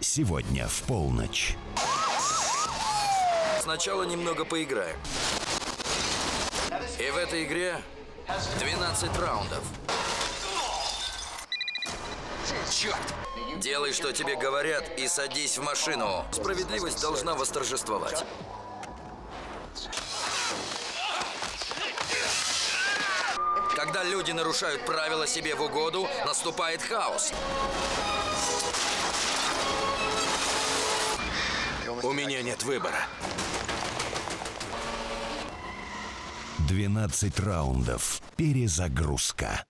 Сегодня в полночь. Сначала немного поиграем. И в этой игре 12 раундов. Черт! Делай, что тебе говорят, и садись в машину. Справедливость должна восторжествовать. Когда люди нарушают правила себе в угоду, наступает хаос. У меня нет выбора. 12 раундов. Перезагрузка.